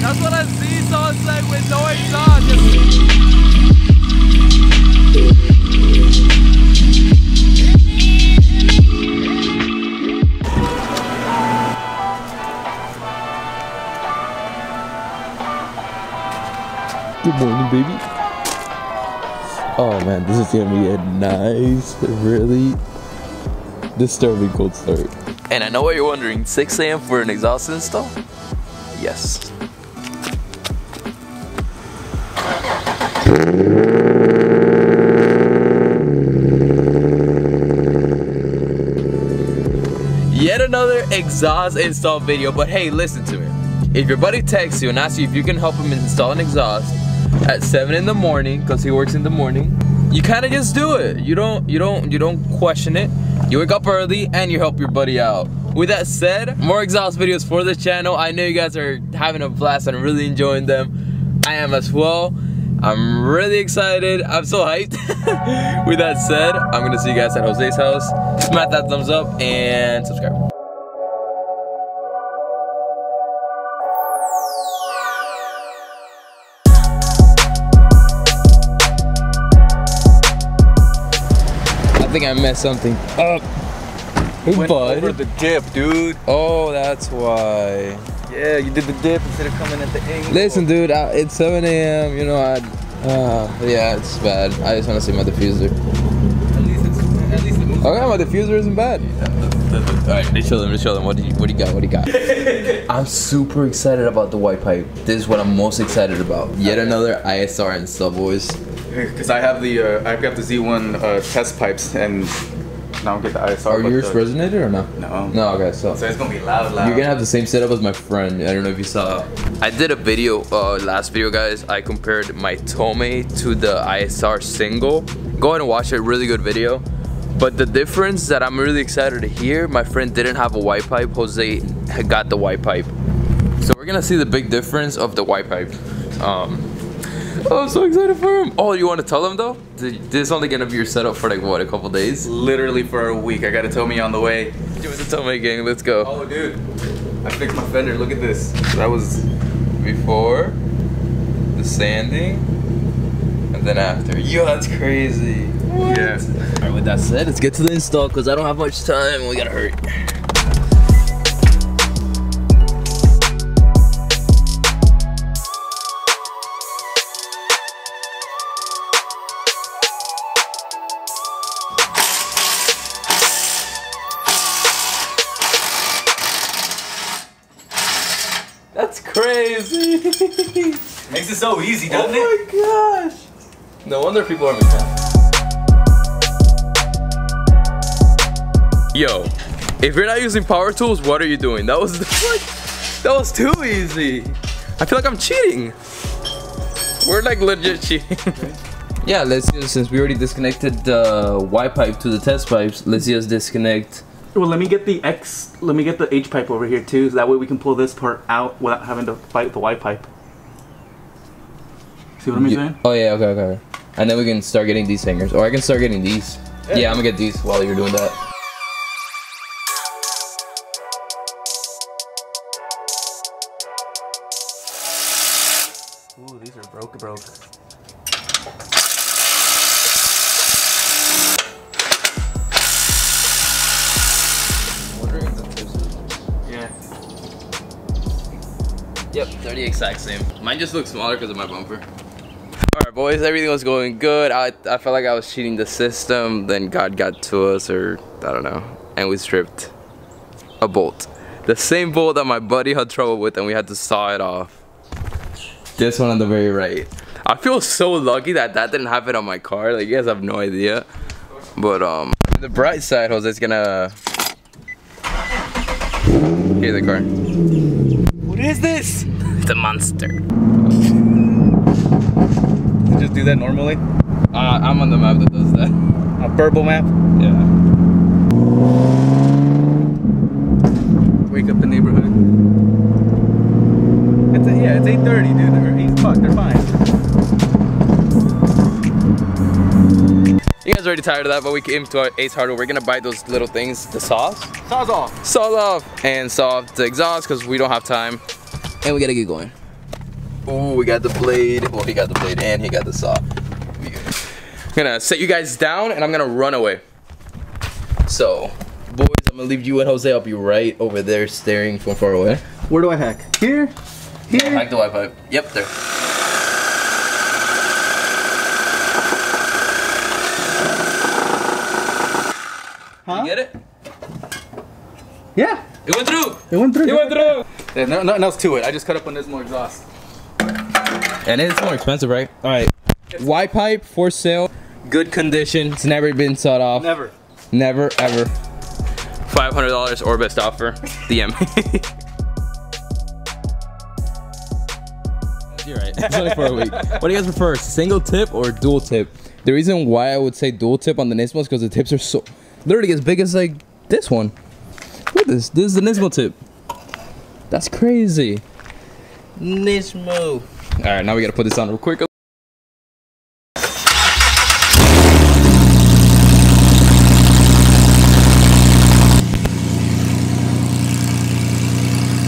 That's what sunset with. Good morning, baby. Oh man, this is gonna be a nice, really disturbing cold start. And I know what you're wondering 6 a.m. for an exhaust install? Yes. Yet another exhaust install video, but hey, listen to me. If your buddy texts you and asks you if you can help him install an exhaust at 7 in the morning, because he works in the morning, you kind of just do it. You don't, you don't, you don't question it. You wake up early and you help your buddy out. With that said, more exhaust videos for the channel. I know you guys are having a blast and really enjoying them. I am as well. I'm really excited. I'm so hyped. With that said, I'm gonna see you guys at Jose's house. Smash that thumbs up and subscribe. Think I messed something up. Hey, Went bud. over the dip, dude. Oh, that's why. Yeah, you did the dip instead of coming at the angle. Listen, dude, I, it's 7 a.m. You know, I. Uh, yeah, it's bad. I just want to see my diffuser. At least it's at least it moves. Okay, my diffuser isn't bad. All right, let's show them. Let's show them. What do you What do you got? What do you got? I'm super excited about the Y pipe. This is what I'm most excited about. Yet another ISR install, boys. Because I have the uh, I've got the Z1 uh, test pipes and now I get the ISR. Are yours the, resonated or no? No. No. Okay, so. So it's gonna be loud, loud. You're gonna have the same setup as my friend. I don't know if you saw. I did a video, uh, last video, guys. I compared my Tomei to the ISR single. Go ahead and watch it. Really good video. But the difference that I'm really excited to hear, my friend didn't have a Y pipe. Jose had got the Y pipe. So we're gonna see the big difference of the Y pipe. Um, oh, I'm so excited for him. Oh, you want to tell him though? This is only gonna be your setup for like what, a couple days? literally for a week. I gotta tell me on the way. Give us the Tomei gang. Let's go. Oh, dude, I fixed my fender. Look at this. That was before the sanding and then after. Yo, that's crazy. What? yeah. Alright, with that said, let's get to the install because I don't have much time and we gotta hurry. That's crazy. Makes it so easy, doesn't it? Oh my gosh. No wonder people are mechanics. Yo, if you're not using power tools, what are you doing? That was like, that was too easy. I feel like I'm cheating. We're like legit cheating. yeah, let's just, since we already disconnected the Y pipe to the test pipes, let's just disconnect. Well, let me get the X. Let me get the H pipe over here too, so that way we can pull this part out without having to fight with the Y pipe. See what I'm You- saying? oh yeah, okay, okay. And then we can start getting these hangers, or I can start getting these. Yeah, I'm gonna get these while you're doing that. Ooh, these are broke, broke. Yeah. Yep, they're the exact same. Mine just looks smaller because of my bumper. Alright boys, everything was going good. I, I felt like I was cheating the system, then God got to us or I don't know. And we stripped a bolt. The same bolt that my buddy had trouble with and we had to saw it off. This one on the very right. I feel so lucky that that didn't happen on my car. Like you guys have no idea. But um, the bright side, Jose's gonna Here's the car. What is this? It's a monster. Just do that normally. Uh, I'm on the map that does that. A purple map. Yeah. Wake up the neighborhood. It's yeah, it's 8:30, dude. Or 8 o'clock. They're fine. You guys are already tired of that, but we came to our Ace Hardware. We're gonna buy those little things, the saws, Saws off. saws off, and saw off the exhaust because we don't have time, and we gotta get going. Oh, we got the blade. Well, he got the blade and he got the saw. I'm gonna set you guys down, and I'm gonna run away. So, boys, I'm gonna leave you and Jose. I'll be right over there, staring from far away. Where do I hack? Here? Here? Hack the Wi-Fi. Yep, there. Huh? You get it? Yeah. It went through. It went through. It went through. There's no, nothing else to it. I just cut up on this more exhaust. And it's more expensive, right? All right. Y pipe for sale. Good condition. It's never been sawed off. Never. Never ever. Five hundred dollars or best offer. DM. You're right. It's only for a week. What do you guys prefer, single tip or dual tip? The reason why I would say dual tip on the Nismo is because the tips are so literally as big as like this one. Look at this. This is the Nismo tip. That's crazy. Nismo. All right, now we gotta put this on real quick.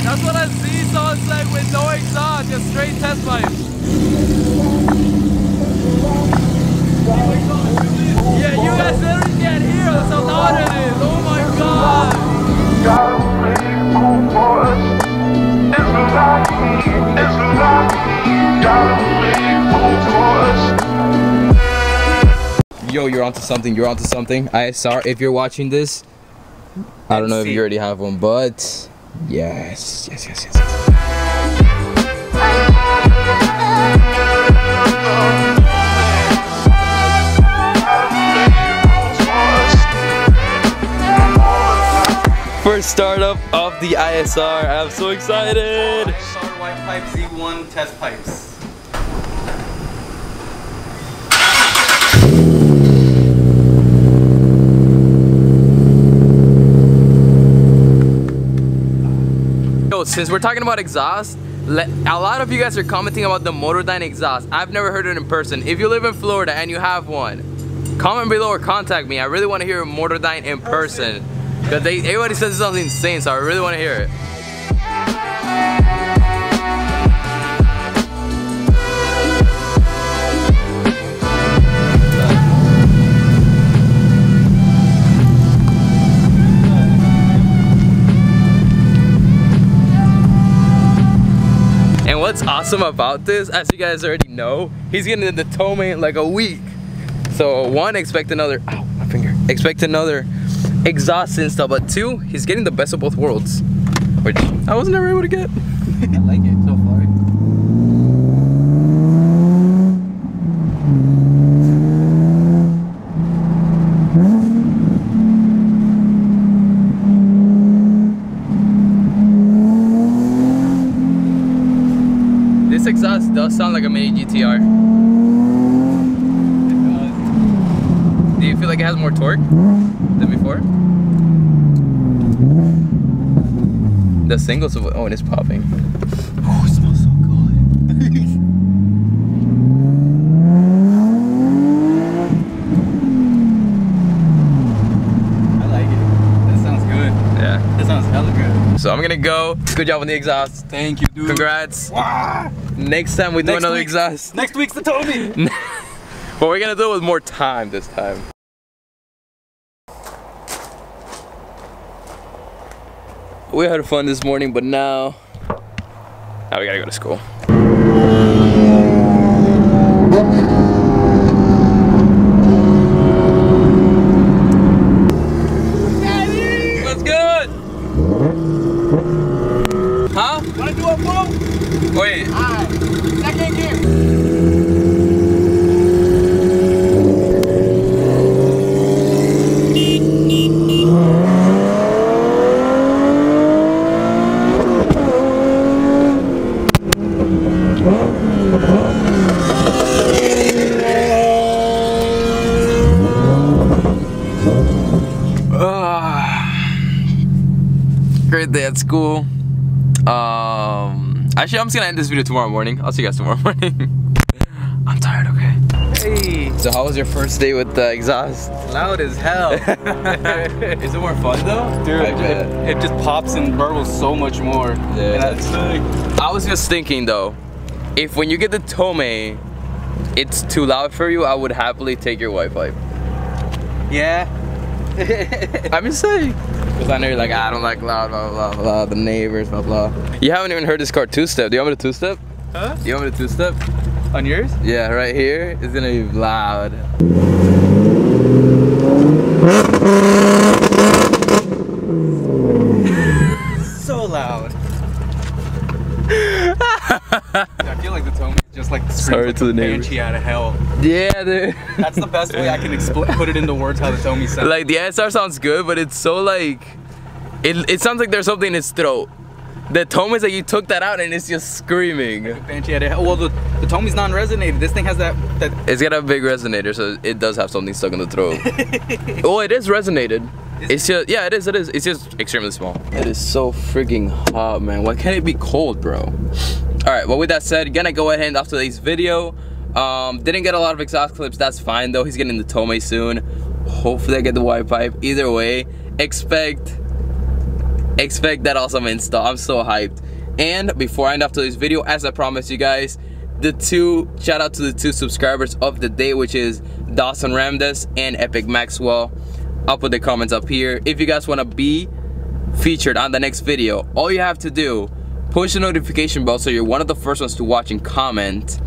That's what I see someone say with no exhaust, just straight test pipe. Yeah, you guys literally can't hear us how loud it is. Oh my god. Yo, you're onto something. You're onto something. ISR, if you're watching this, I don't know if you already have one, but yes, yes, yes, yes. yes. Of the ISR. I'm so excited. ISR Y Pipe Z1 test pipes. Yo, since we're talking about exhaust, let, a lot of you guys are commenting about the Motordyne exhaust. I've never heard it in person. If you live in Florida and you have one, comment below or contact me. I really want to hear Motordyne in person. Because they everybody says it sounds insane, so I really want to hear it. And what's awesome about this, as you guys already know, he's getting the Tomei in like a week. So one, expect another, ow, my finger. Expect another exhaust and stuff, but two, he's getting the best of both worlds. Which I was never able to get. I like it so far. This exhaust does sound like a mini GTR. Do you feel like it has more torque than before? The singles of oh, and it's popping. Oh, it smells so good. I like it. That sounds good. Yeah. That sounds hella good. So I'm gonna go. Good job on the exhaust. Thank you, dude. Congrats. Wah! Next time we do Next another week. exhaust. Next week's the Tomei. But we're gonna do it with more time this time. We had fun this morning, but now, now we gotta go to school. What's good? Huh? Wanna do a flow? Wait. Second gear. Ah. great day at school. Um, actually, I'm just gonna end this video tomorrow morning. I'll see you guys tomorrow morning. I'm tired, okay? Hey, So how was your first day with the exhaust? loud as hell. Is it more fun though? Dude, it, it just pops and burbles so much more. Yeah, And that's. I was just thinking though, if when you get the Tomei, it's too loud for you, I would happily take your Y pipe. Yeah. I'm just saying. I know you're like, "Ah, I don't like loud, blah, blah, blah, blah, the neighbors, blah, blah. You haven't even heard this car two-step. Do you want me to two-step? Huh? Do you want me to two-step? On yours? Yeah, right here. It's gonna be loud. So loud. I feel like the Tomei is just like screams Sorry like to the neighbors. banshee out of hell. Yeah, dude. That's the best way I can expl- put it into words how the Tomei sounds. like the SR sounds good, but it's so like, it, it sounds like there's something in his throat. The tone is like you took that out and it's just screaming. banshee out of hell. Well, the, the Tomei's non-resonated. This thing has that that It's got a big resonator, so it does have something stuck in the throat. oh, it is resonated. It's just, yeah, it is, it is. It's just extremely small. It is so freaking hot, man. Why can't it be cold, bro? All right, well, with that said, gonna go ahead and off today's video. Um, didn't get a lot of exhaust clips, that's fine though. He's getting the Tomei soon. Hopefully I get the Y pipe. Either way, expect, expect that awesome install. I'm so hyped. And before I end off today's video, as I promised you guys, the two, shout out to the two subscribers of the day, which is Dawson Ramdes and Epic Maxwell. I'll put the comments up here. If you guys wanna be featured on the next video, all you have to do, push the notification bell so you're one of the first ones to watch and comment.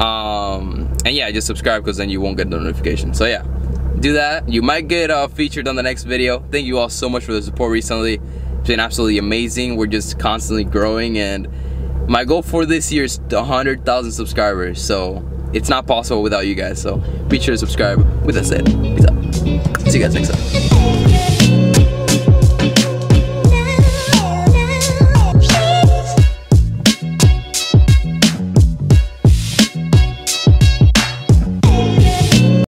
Um, and yeah, just subscribe because then you won't get the notification. So yeah, do that. You might get uh, featured on the next video. Thank you all so much for the support recently. It's been absolutely amazing. We're just constantly growing and my goal for this year is 100,000 subscribers. So it's not possible without you guys. So be sure to subscribe. With that said, peace out. See you guys next time.